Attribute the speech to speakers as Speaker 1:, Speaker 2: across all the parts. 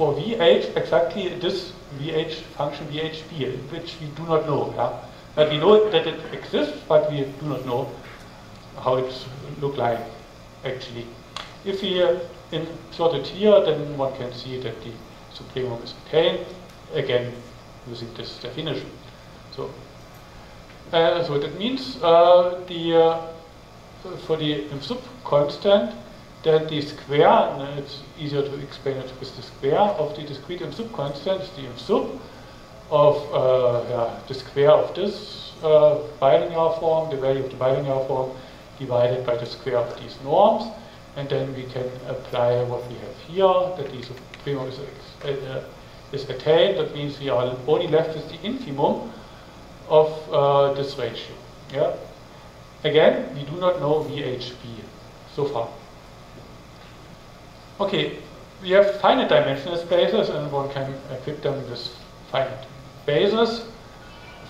Speaker 1: for VH exactly this VH function VHB, which we do not know. Yeah? But we know that it exists, but we do not know how it look like actually. If we uh, insert it here, then one can see that the supremum is obtained, again using this definition. So, uh, so that means uh, the uh, for the sub constant, then the square, and it's easier to explain it with the square of the discrete inf-sup constant, the inf-sup of uh, yeah, the square of this uh, bilinear form, the value of the bilinear form, divided by the square of these norms, and then we can apply what we have here, that the supremum is, uh, is attained, that means we are only left with the infimum of uh, this ratio. Yeah? Again, we do not know VHB so far. Okay, we have finite dimensional spaces and one can equip them with finite bases.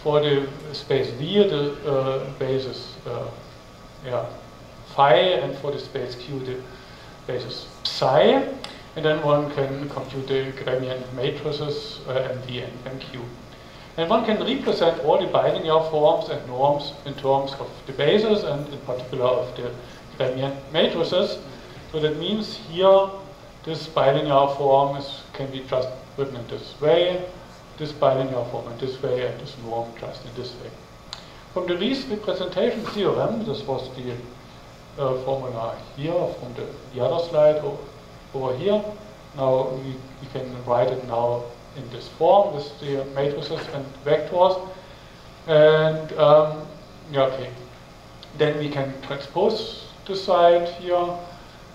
Speaker 1: For the space V, the uh, basis uh, yeah, phi, and for the space Q, the basis psi. And then one can compute the Gramian matrices uh, MV and MQ. And one can represent all the bilinear forms and norms in terms of the bases and in particular of the Gramian matrices. So that means here this bilinear form is, can be just written in this way, this bilinear form in this way, and this norm just in this way. From the Riesz representation theorem, this was the uh, formula here from the, the other slide over here. Now we, we can write it now in this form with the matrices and vectors. And um, yeah, okay. Then we can transpose the side here,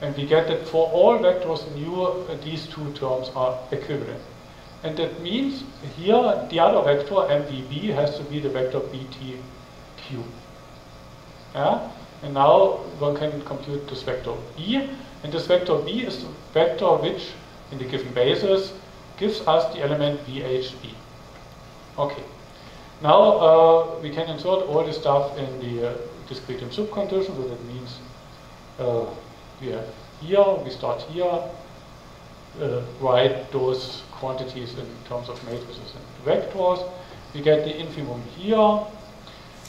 Speaker 1: and we get that for all vectors in U, uh, these two terms are equivalent. And that means here the other vector, MVB, has to be the vector BTQ. Yeah? And now one can compute this vector B, and this vector B is the vector which, in the given basis, gives us the element VHB. Okay. Now uh, we can insert all the stuff in the uh, discrete inf-sup condition, so that means uh, we have here, we start here, uh, write those quantities in terms of matrices and vectors. We get the infimum here.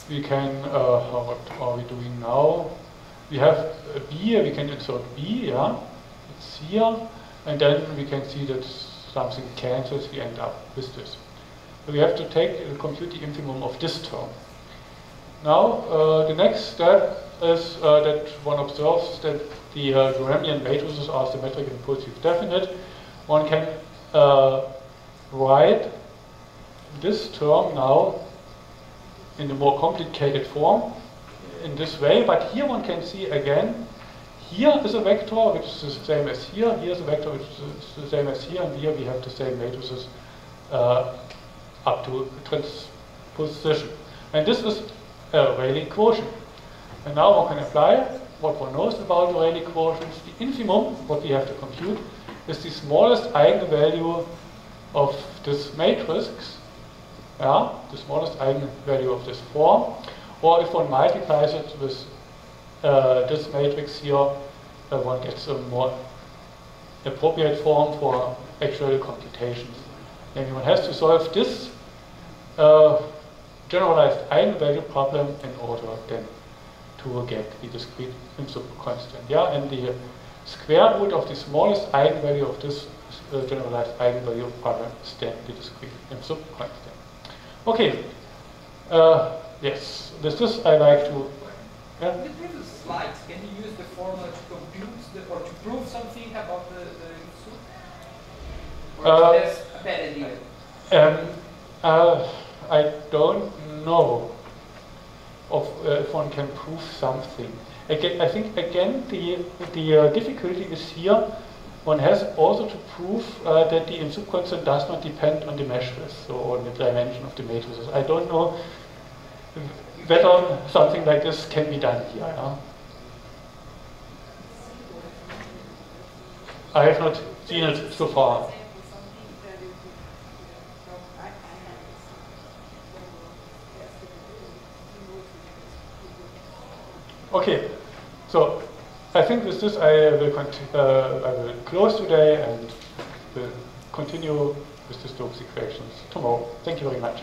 Speaker 1: We can, uh, what are we doing now? We have B, we can insert B, yeah, it's here, and then we can see that something cancels, we end up with this. So we have to take uh, compute the infimum of this term. Now, uh, the next step is uh, that one observes that the uh, Gramian matrices are symmetric and positive definite. One can uh, write this term now in a more complicated form in this way, but here one can see again here is a vector which is the same as here. Here is a vector which is the same as here. And here we have the same matrices uh, up to transposition. And this is Rayleigh quotient. And now one can apply what one knows about the Rayleigh quotients. The infimum, what we have to compute, is the smallest eigenvalue of this matrix. Yeah, the smallest eigenvalue of this form. Or if one multiplies it with uh, this matrix here, uh, one gets a more appropriate form for actual computations. And one has to solve this uh, generalized eigenvalue problem in order then to get the discrete inf-sup constant. Yeah, and the square root of the smallest eigenvalue of this uh, generalized eigenvalue problem is then the discrete inf-sup constant. Okay, uh, yes, this is I like to
Speaker 2: yeah. In the previous slides, can you use the formula to compute the, or to prove something about the, the soup? Or uh, a bad idea?
Speaker 1: Um, uh, I don't know of uh, if one can prove something. Again, I think again the the uh, difficulty is here. One has also to prove uh, that the inf-sup constant does not depend on the mesh width or on the dimension of the matrices. I don't know whether something like this can be done here. Yeah? I have not seen it so far. Okay, so I think with this I will, uh, I will close today and will continue with the Stokes equations tomorrow. Thank you very much.